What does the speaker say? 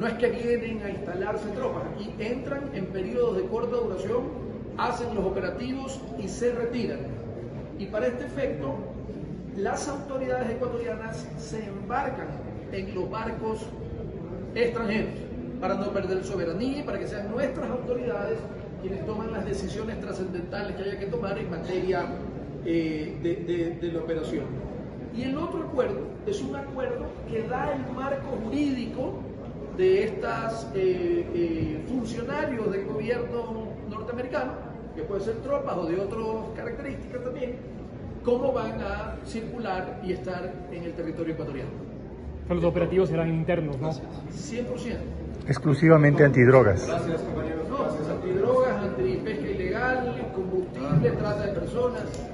No es que vienen a instalarse tropas, aquí entran en periodos de corta duración, hacen los operativos y se retiran. Y para este efecto, las autoridades ecuatorianas se embarcan en los barcos extranjeros para no perder soberanía y para que sean nuestras autoridades quienes toman las decisiones trascendentales que haya que tomar en materia eh, de, de, de la operación. Y el otro acuerdo es un acuerdo que da el marco jurídico de estos eh, eh, funcionarios del gobierno norteamericano, que pueden ser tropas o de otras características también, cómo van a circular y estar en el territorio ecuatoriano. Los operativos serán internos, ¿no? 100%. Exclusivamente antidrogas. Gracias, compañeros. No, antidrogas, antipesca ilegal, combustible, trata de personas.